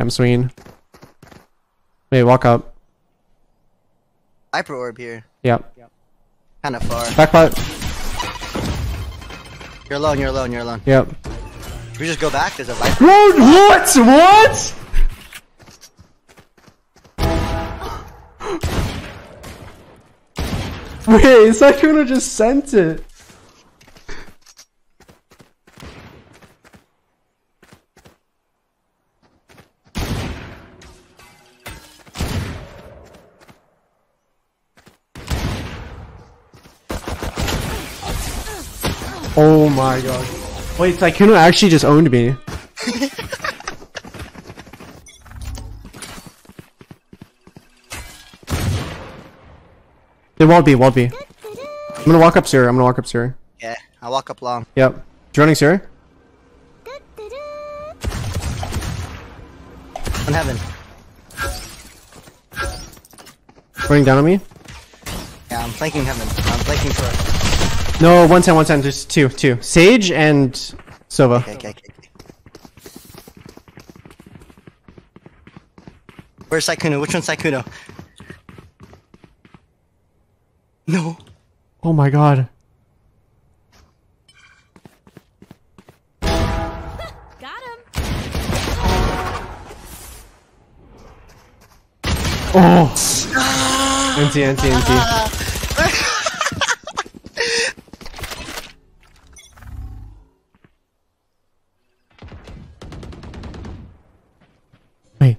I'm swinging. Wait, walk up. Hyper orb here. Yep. yep. Kind of far. Backpot. You're alone. You're alone. You're alone. Yep. We just go back? There's a viper. What? What? What? Wait, Sykkuno just sent it. Oh my god. Wait, Sykkuno actually just owned me. it won't be, won't be. I'm gonna walk up Siri. I'm gonna walk up Siri. Yeah. I'll walk up long. Yep. Joining Siri? On heaven. Running down on me? Yeah, I'm flanking heaven. I'm flanking short. No, 110, 110. There's two, two. Sage and Sova. Okay, okay, okay. okay. Where's Sykkuno? Which one's Sykkuno? No. Oh my god. Got him. Oh! NT, NT, NT.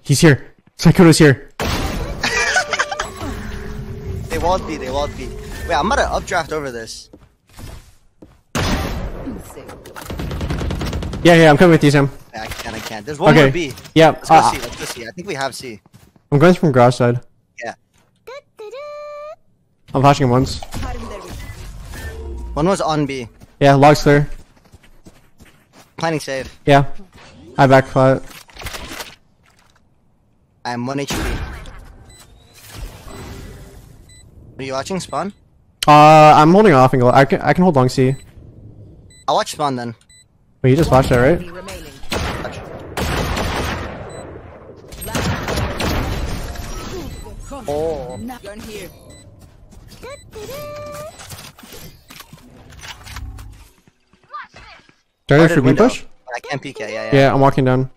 He's here. Sykkuno's here. They won't be, They won't be. Wait, I'm gonna updraft over this. Yeah, yeah, I'm coming with you, Sam. Yeah, I can't. I can't. There's one Okay. more B. Yeah, Let's go uh, C. Let's go C. I think we have C. I'm going from garage side. Yeah. I'm flashing him once. One was on B. Yeah, log's clear. Planning save. Yeah. I back flat. I am 1 HP. Are you watching spawn? Uh, I'm holding off and go. I can, I can hold long C. I'll watch spawn then. Wait, you just watched that, right? Oh. Gun here. Started Guarded for B push? I can't peek. Yeah, yeah. Yeah, I'm walking down.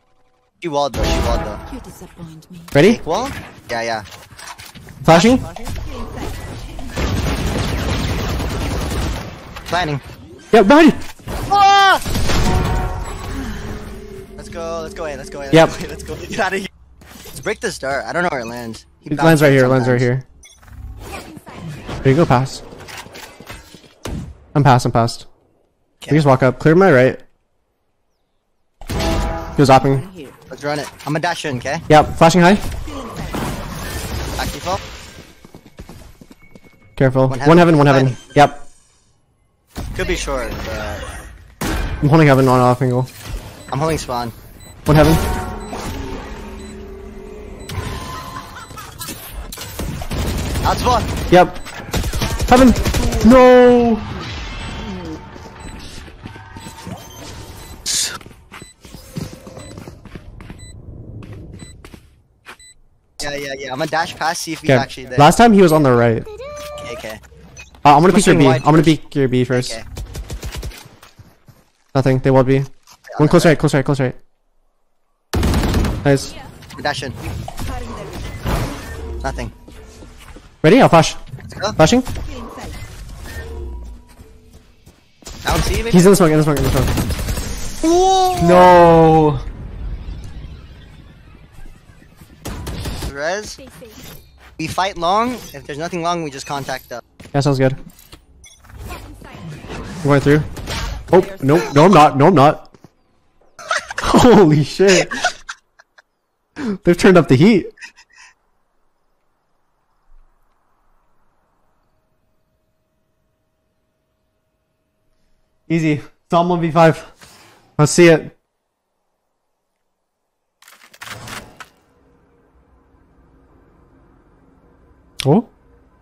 She walled though. She walled though. You disappoint me. Ready? Fake wall? Yeah, yeah. Flashing? Planning. Yep, behind you! Ah! Let's go. Let's go in. Let's go in. Yep. Let's go. Let's go. Get out of here. Let's break this dart. I don't know where it lands. He It lands right here, lands right sometimes. here. There you go, pass. I'm past, I'm past. Okay. You just walk up. Clear my right. He was hopping. Let's run it. I'm gonna dash in, okay? Yep, flashing high. Back default. Careful. One One heaven, heaven, one heaven. Yep. Could be short, but I'm holding heaven on off angle. I'm holding spawn. One heaven. Out spawn. Yep. Heaven. No. Yeah, yeah, yeah. I'm gonna dash past, see if he's Okay. actually there. Last time he was on the right. Okay, okay. Uh, I'm gonna peek your swing B. wide I'm gonna peek your B first. Okay. Nothing. They will be. One close right, close right, close right. Nice. I'm dash in. Nothing. Ready? I'll flash. Let's go. Flashing. Down C, maybe? He's in the smoke, in the smoke, in the smoke. No. Res. We fight long. If there's nothing long, we just contact up. Yeah, sounds good. I'm going through. Oh, no, no, I'm not. No, I'm not. Holy shit. They've turned up the heat. Easy. It's Som 1v5. Let's see it.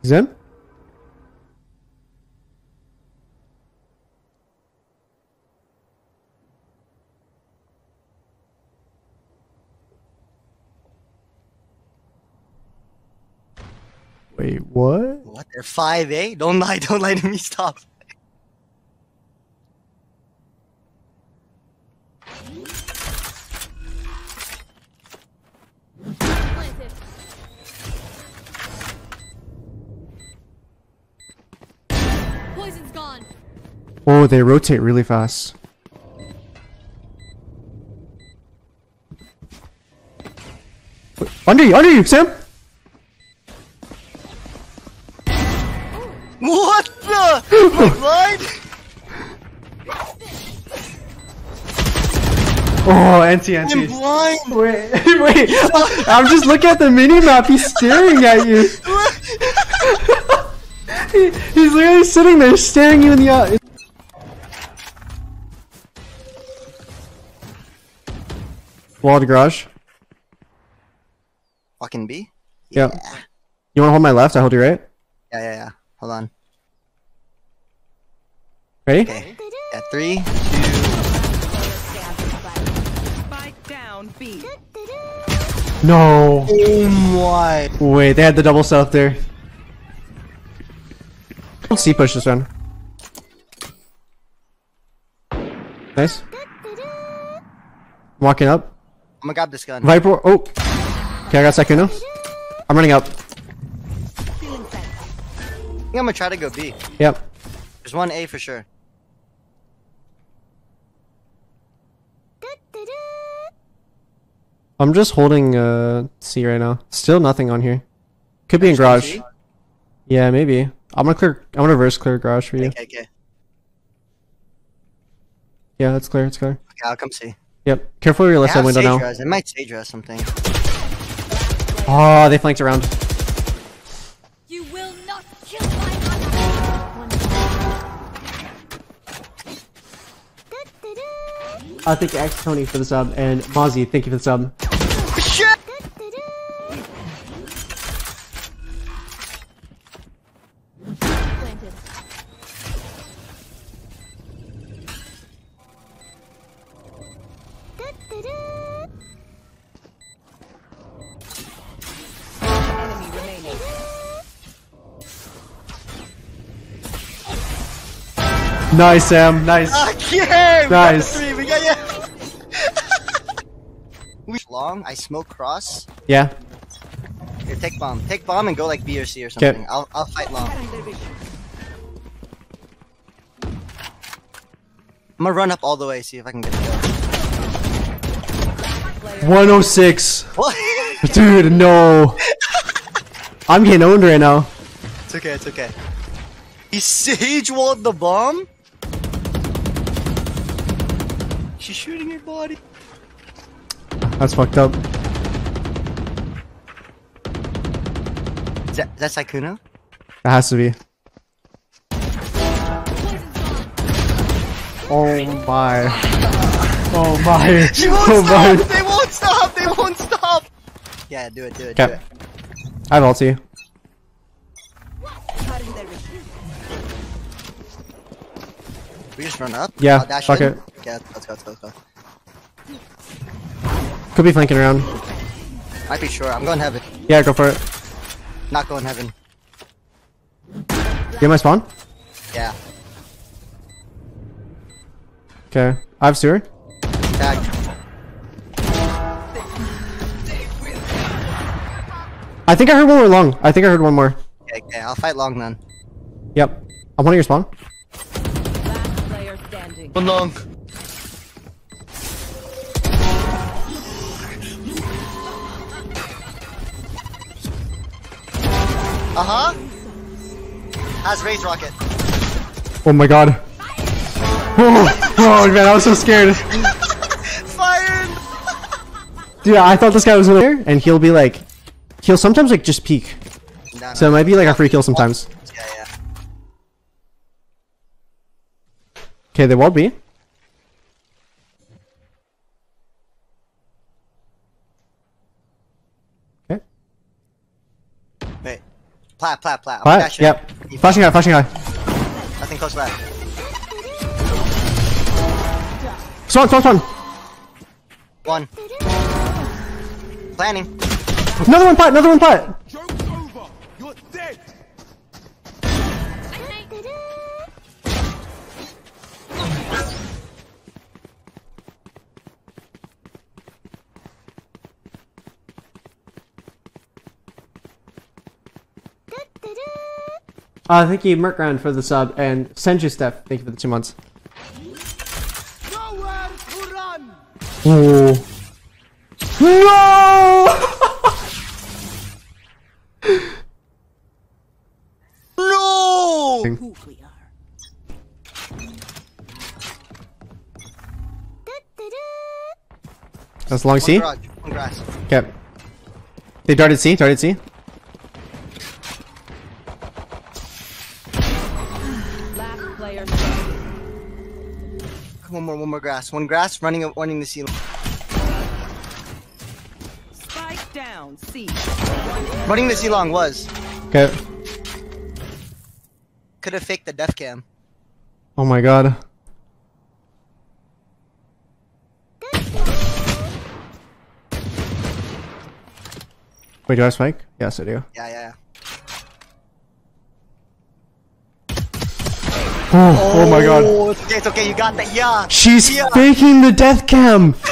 Zim? Wait, what? What? They're 5A? Don't lie, don't lie to me. Stop. Oh, they rotate really fast. Wait, Under you, under you, Sam! What the? Blind? Oh, anti, anti. I'm blind. Wait, wait. I'm just looking at the mini map. He's staring at you. He- he's literally sitting there staring you in the eye. Wall to garage. Fucking B. Yeah. You want to hold my left? I hold your right. Yeah, yeah, yeah. Hold on. Ready? Okay. Yeah, three. Spike down B. No. Boom wide. Wait, they had the double south there. C push this one. Nice. Walking up. I'm gonna grab this gun. Viper. Oh. Okay, I got second now. I'm running up. I think I'm gonna try to go B. Yep. There's one A for sure. I'm just holding uh C right now. Still nothing on here. Could be in garage. Yeah, maybe. I'm gonna clear. I'm gonna reverse clear garage for you. Okay, okay. Yeah, it's clear. It's clear. Okay, I'll come see. Yep. Careful with your left side window now. res. It might sage res something. Oh, they flanked around. You will not kill my ally. One I thank X Tony for the sub and Mozzie, thank you for the sub. Shit! planted. Nice, Sam. Nice. Okay! Nice. We got. Yeah. we long. I smoke cross. Yeah. Here, take bomb. Take bomb and go like B or C or something. I'll I'll fight long. I'm gonna run up all the way, see if I can get it. 106. What? Dude, no. I'm getting owned right now. it's okay, it's okay. He sage walled the bomb? She's shooting your body. That's fucked up. Is that, that's Sykkuno? That has to be. Oh my. Oh my. She won't Oh stop! my. They won't stop! They won't stop! Yeah, do it, do it, do Okay. it. I have ulti. We just run up? Yeah, oh, I'll fuck it. Yeah, let's go, let's go, let's go. Could be flanking around. Might be sure. I'm going heaven. Yeah, go for it. Not going heaven. Get my spawn? Yeah. Okay. I have sewer. Tag. I think I heard one more long. I think I heard one more. Okay, okay, I'll fight long then. Yep. I'm one of your spawn. Last player standing. One long. Uh huh. Has raised rocket. Oh my god. Oh, oh man, I was so scared. Fired. Dude, I thought this guy was in there, and he'll be like, he'll sometimes like just peek. So it might be like a free kill sometimes. Yeah, yeah. Okay, they walled B. Plat, plat, plat. I'm Yep. You Flashing guy, flashing guy. Nothing close left. Spawn, spawn, spawn. One. Planning. Another one pot, another one pot. Uh, thank you, Merkran, for the sub, and Senju Steph, thank you for the two months. Ooh. No! No! Who we are. That's long C. garage, one grass. Okay. They darted C, darted C. more, one grass. One grass, running, running the ceiling. Spike down. C. Running the C long was. Okay. Could have faked the death cam. Oh my god. Wait, do I spike? Yes, I do. Yeah, yeah, yeah. Oh, oh my god. Oh, it's okay, it's okay. You got that. Yeah. She's Yeah. faking the death cam!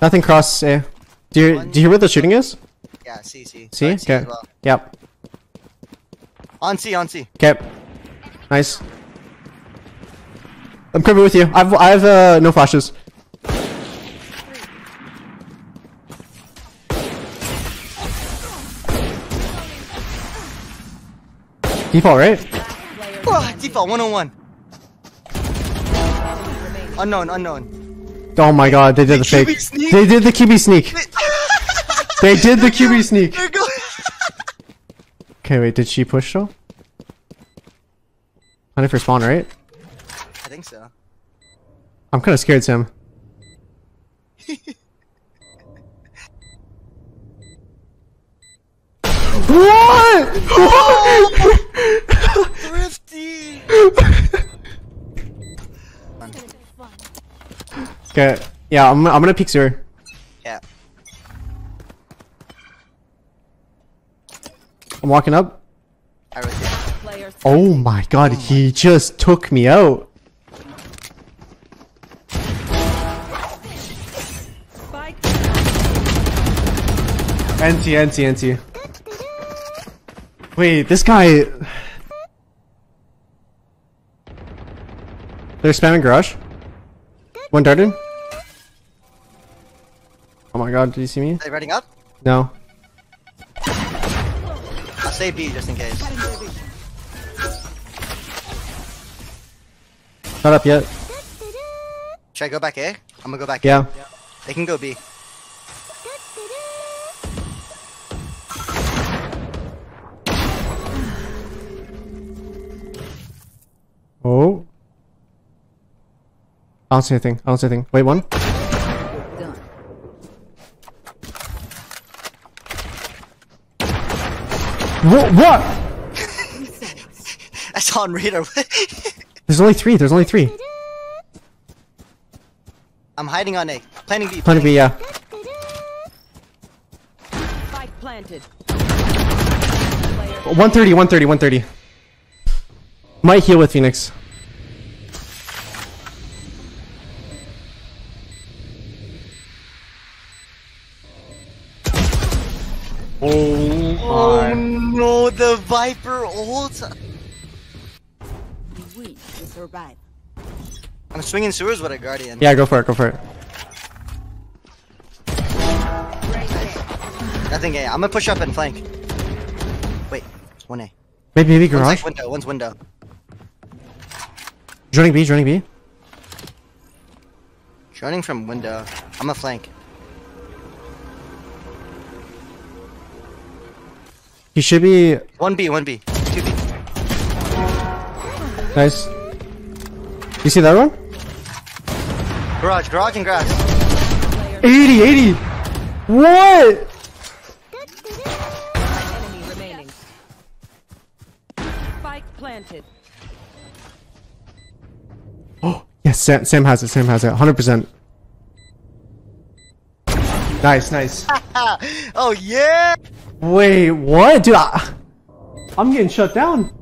Nothing cross A. Do you, do you hear where the shooting is? Yeah, C, C. See? Alright, C Okay. well. Yep. On C, on C. Okay. Nice. I'm coming with you. I've I have uh, no flashes. Default, right? Oh, default 101. Unknown, unknown. Oh my god, they did the QB fake. sneak? They did the QB sneak. They did the QB sneak. Okay, wait, did she push though? Planning for spawn, right? I think so. I'm kind of scared, Sam. What? Oh, Thrifty. okay, yeah, I'm, I'm gonna peek sewer. Yeah. I'm walking up. I was there. Oh my god, oh he just took me out. Spike NT, NT, NT. Wait, this guy. They're spamming garage. One darted. Oh my god, did you see me? Are they running up? No. I'll say B just in case. Not up yet. Should I go back A? I'm gonna go back Yeah. A. They can go B. don't see anything. I don't see anything. Wait, one. done. What? What? I saw on radar. There's only three. There's only three. I'm hiding on A. Planning B. Plenty B, yeah. Spike planted. 130, 130, 130. Might heal with Phoenix. Oh no, the Viper ult. we survive. I'm swinging sewers with a Guardian. Yeah, go for it, go for it. Nothing A. I'm gonna push up and flank. Wait, one A. Maybe, maybe One's garage. like window, one's window. Joining B, joining B. Joining from window. I'm a flank. He should be One B, one B. Two B. nice. You see that one? Garage, garage and grass. 80, 80. What? Enemy remaining. Spike planted. Oh, yes, Sam, Sam has it. Sam has it. 100%. Nice, nice. oh yeah! Wait, what? Dude, I, I'm getting shut down.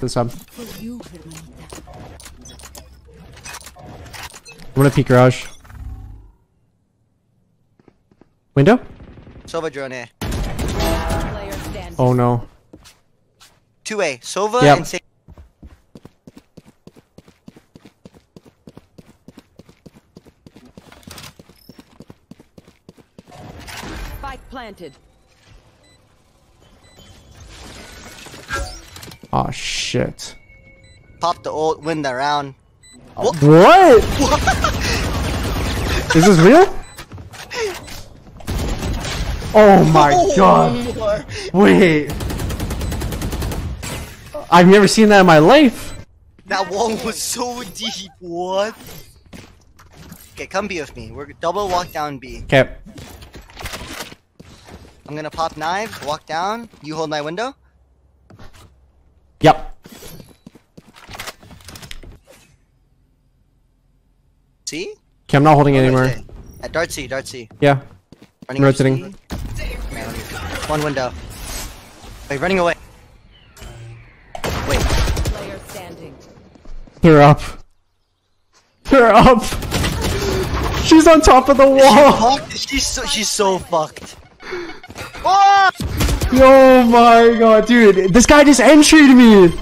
This time. For you, Hermanita. I'm gonna peek garage. Window? Sova drone standing. Oh no. Two A. Sova Yep. and Sa- Spike planted. Oh shit. pop the old win the round. Oh. What? Is this real? Oh my oh, god. Wait. I've never seen that in my life. That one was so deep. What? Okay, come B with me. We're double walk down B. Okay. I'm gonna pop knives, walk down. You hold my window. Yep. See? Okay, I'm not holding oh, anymore. Okay. At dart C, dart C. Yeah. Running I'm rotating. One window. Wait, running away. Wait. Player standing. They're up. They're up. She's on top of the wall. She's so she's so fucked. Oh! Oh my god, dude. This guy just entered me.